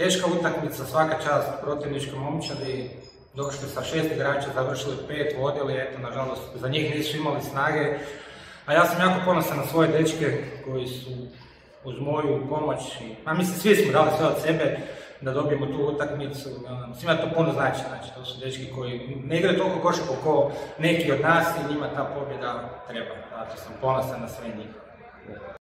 Teška utakmica, svaka čast protivnička momčadi, dok što sa šest igrača završili pet, vodili, eto, nažalost, za njih nisu imali snage. A ja sam jako ponosan na svoje dečke koji su uz moju pomoć, a mislim svi smo dali sve od sebe da dobijemo tu utakmicu, ehm, svima to puno znači, znači to su dečki koji ne igraju toliko košarku ko neki od nas i njima ta pobjeda treba, zato sam ponosan na sve njih.